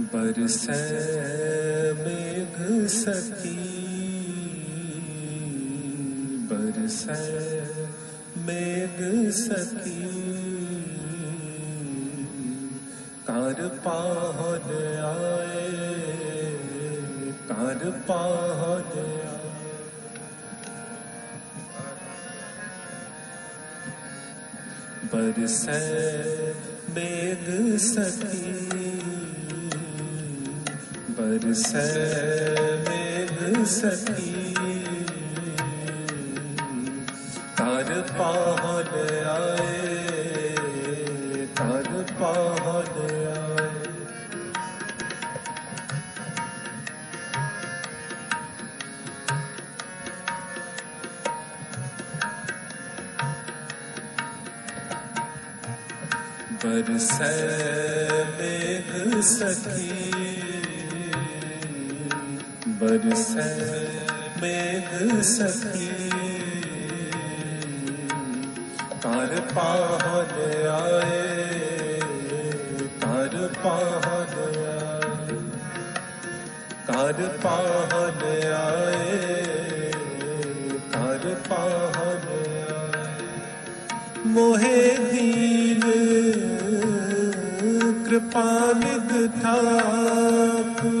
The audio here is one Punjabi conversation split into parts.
ਬਰਸੈ ਮੇਘ ਸਕੀ ਬਰਸੈ ਮੇਘ ਸਕੀ ਕਰ ਪਾਹਨ ਆਏ ਕਰ ਪਾਹਨ ਆਏ ਬਰਸੈ ਮੇਘ ਸਕੀ ਹਰ ਸੈ ਤਰ ਪਾਹਨ ਆਏ ਤਰ ਪਾਹਨ ਆਏ ਬਰਸੈ बरसै मेघ सखी कर पाहन आए कर पाहन आए कर पाहन आए कर पाहन आए मोहे दीन कृपा निध ठाकुर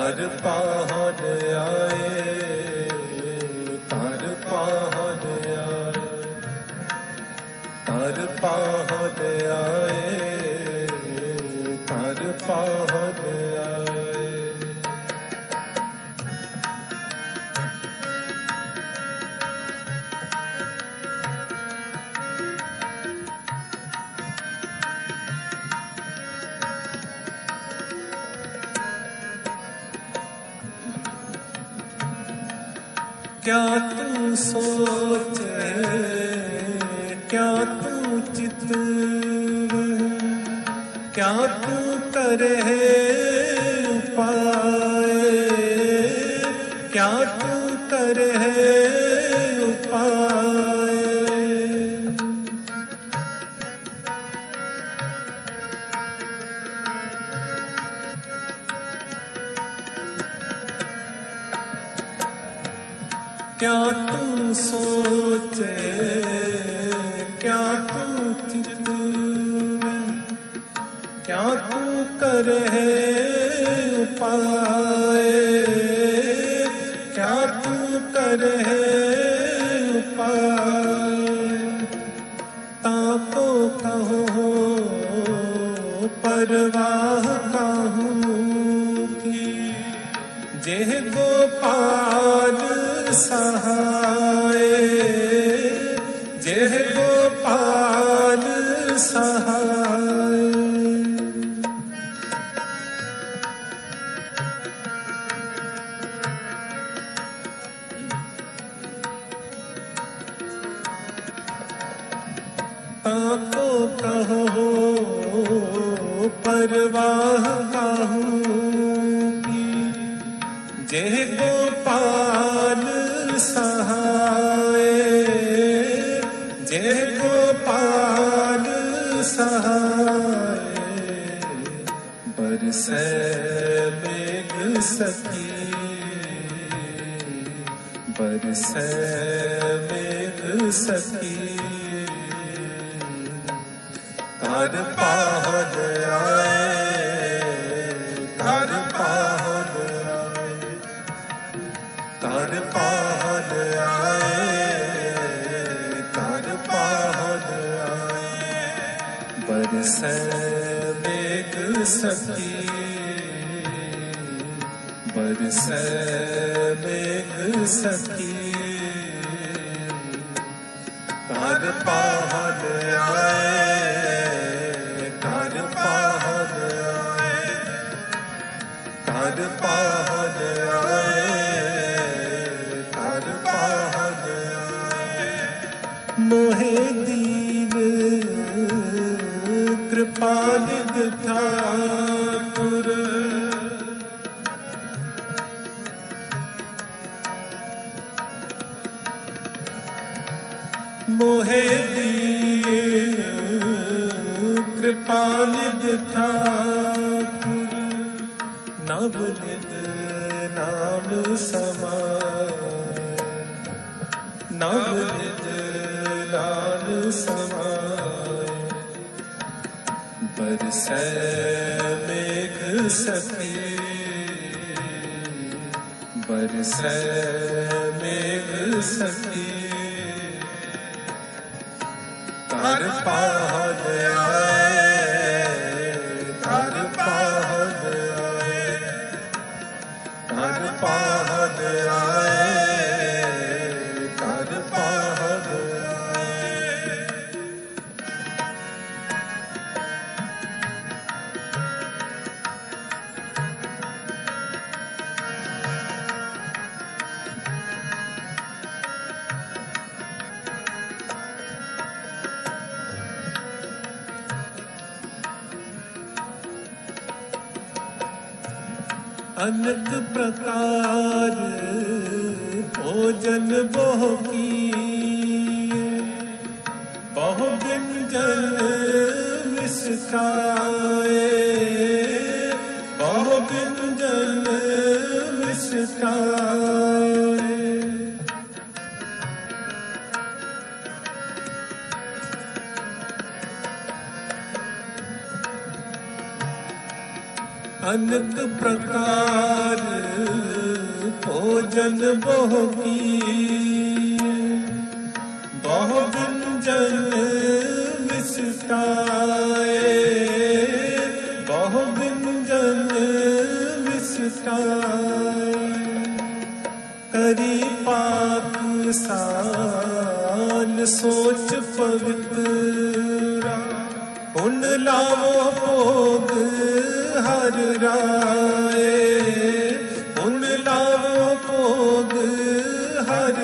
ਘਰ ਪਹੁੰਚ ਆਏ ਘਰ ਪਹੁੰਚ ਆਏ ਘਰ ਪਹੁੰਚ ਆਏ ਘਰ ਪਹੁੰਚ ਤੂੰ ਸੋਚੈ ਕਿਆ ਤੂੰ ਚਿਤ ਕਿਆ ਤੂੰ ਕਰੇ क्या तू सोचे क्या तू चित क्या तू करे उपाय क्या तू करे उपाय ताको कहो परवाह कहूँ की जेह गोपाल ਸਹਾਏ। ਜਿਹ ਗੋਪਾਲ ਸਹਾਏ। ਤਾਕੋ ਕਹੋ ਪਰਵਾਹ ਕਾਹੂ ਕੀ? ਬਰਸੈ ਬੇਗ ਸਖੀ ਬਰਸੈ ਬੇਗ ਸਖੀ ਕਰ ਪਾਹ ਆਏ ਸਕੇ ਬਰਸੈ ਮੇਘ ਸਕੀ ਕਰ ਪਾਹਦ ਆਏ ਕਰ ਪਾਹਦ ਆਏ ਕਰ ਪਾਹਦ ਆਏ ਕਰ ਪਾਹਦ ਆਏ ਮੋਹੇ ਦੀਨ ਕਿਰਪਾ ਨਿਧ ਠਾਕੁਰ। ਮੋਹਿ ਦੀਨ ਕਿਰਪਾ ਨਿਧ ਨਵ ਨਿਧ ਨਾਮ ਸਮਾਏ। ਨਵ ਨਿਧ ਨਾਮ ਸਮਾਏ। ਬਰਸੈ ਮੇਘ ਸਖੀ ਬਰਸੈ ਮੇਘ ਸਖੀ ਕਰ ਪਾਹਨ ਆਏ ਅਨੰਤ ਪ੍ਰਕਾਰ ਭੋਜਨ ਬਹੁ ਕੀ ਬਹੁ ਬਿੰਜਨ ਵਿਸਤਾਏ ਬਹੁ ਬਿੰਜਨ ਵਿਸਤਾਏ ਅਨੰਤ ਪ੍ਰਕਾਰ ਭੋਜਨ ਬਹੁ ਕੀ। ਬਹੁ ਵਿੰਜਨ ਵਿਸਤਾਏ, ਬਹੁ ਵਿੰਜਨ ਵਿਸਤਾਏ। ਕਰੀ ਪਾਪ, ਸਾਨ ਸੋਚ ਪਵਿੱਤਰ ਲਾਵੋ ਭੋਗ ਹਰ ਹੁਣ ਲਾਵੋ ਭੋਗ ਹਰ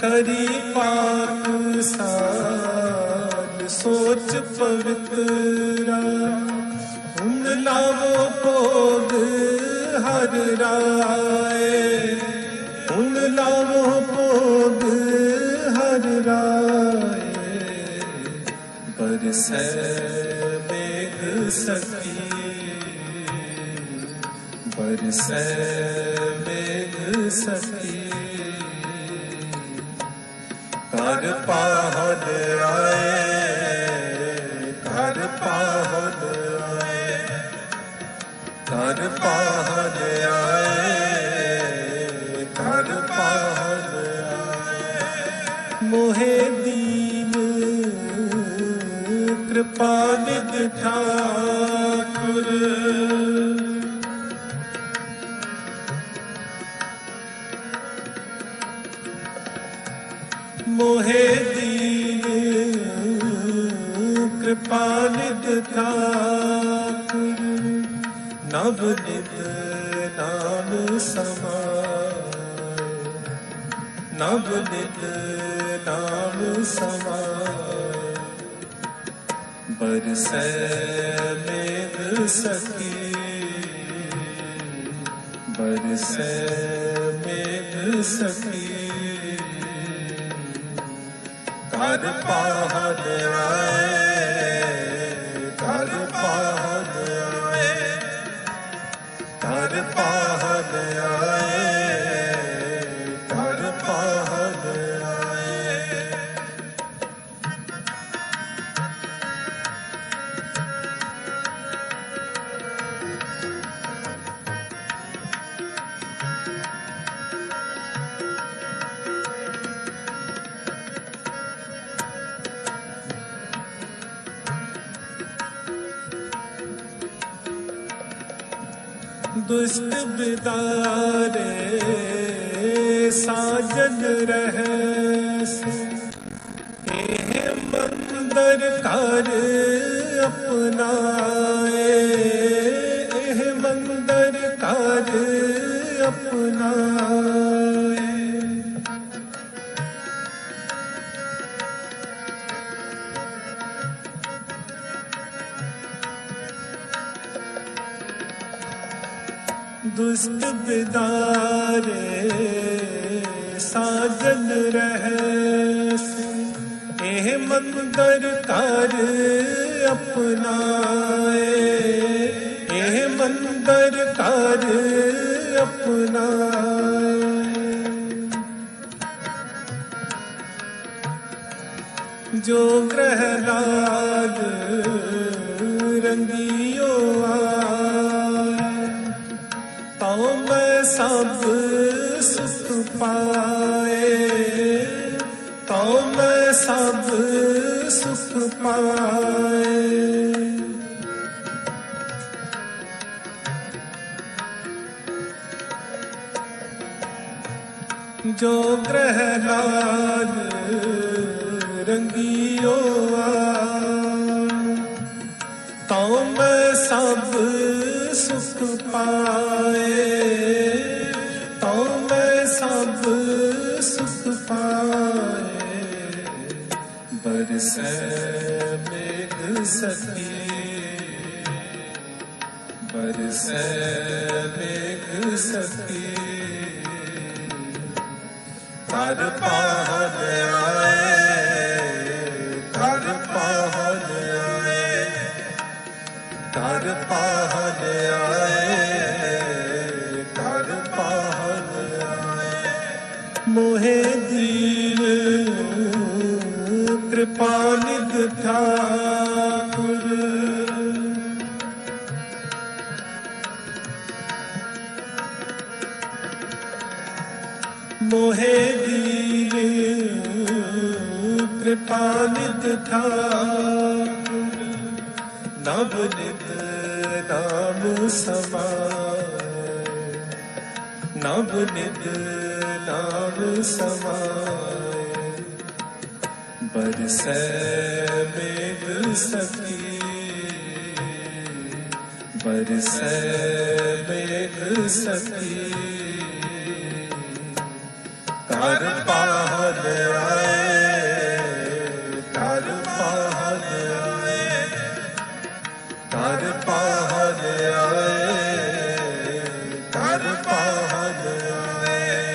ਕਰੀ ਪਾਨ ਸਾਜ ਸੋਚ ਪਵਿੱਤਰਾ। ਹੁਣ ਲਾਵੋ ਭੋਗ ਹਰ ਰਾਏ ਹੁਣ ਲਾਵੋ ਭੋਗ ਹਰ ਰਾਏ ਬਰਸੈ ਮੇਘ ਸਕੀ ਬਰਸੈ ਕਰ ਪਾਹਦ ਆਏ। ਕਰ ਪਾਹਨ ਆਏ ਮੋਹੇ ਪਾਹਨ ਦੀਨ ਕਿਰਪਾ ਨਿਧ ਠਾਕੁਰ ਮੋਹਿ ਦੀਨ ਕਿਰਪਾ ਨਿਧ ਠਾਕੁਰ ਨਵ ਨਿਧ ਨਾਮ ਸਮਾਏ। ਨਵ ਨਿਧ ਨਾਮ ਸਮਾਏ। ਬਰਸੈ ਮੇਘ ਸਖੀ। ਬਰਸੈ ਮੇਘ ਸਖੀ। ਕਰ ਪਾਹਨ ਆਏ ਕਰ ਪਾਹਨ ਕਰ ਪਾਹਨ ਦੁਸ਼ਟ ਬਿਦਾਰੇ ਸਾਜਨ ਰਹਿਸ ਇਹ ਮੰਦਰ ਕਰ ਅਪਨਾਏ ਇਹ ਮੰਦਰ ਕਰ ਸਾਜਨ ਰਹਿਸ ਇਹ ਮੰਦਰ ਕਰ ਅਪਨਾਏ ਇਹ ਮੰਦਰ ਕਰ ਅਪਨਾਏ ਜੋ ਗ੍ਰਹਿ ਰਾਗ ਰੰਗਿਓ ਤਉ ਮੈਂ ਸਭ ਸੁਖ ਪਾਏ। ਤਉ ਮੈਂ ਸਭ ਸੁਖ ਪਾਏ। ਜੋ ਗ੍ਰਹਿ ਲਾਗ ਰੰਗਿਓ ਆ, ਤਉ ਮੈਂ ਸਭ ਸੁਖ ਪਾਏ। ਬਰਸੈ ਮੇਘ ਸਕੀ ਬਰਸੈ ਮੇਘ ਸਕੀ ਕਰ ਪਾਹਨ ਮੋਹੇ ਦੀਨ ਕਿਰਪਾ ਨਿਧ ਠਾਕੁਰ ਨਭ ਨਿਤ ਨਾਮ ਸਮਾਏ। ਨਭ ਨਿਤ ਨਾਮ ਸਮਾਏ। ਬਰਸੈ ਮੇਘ ਸਕੀ, ਬਰਸੈ ਮੇਘ ਸਕੀ। ਕਰ ਪਾਹਨ ਆਏ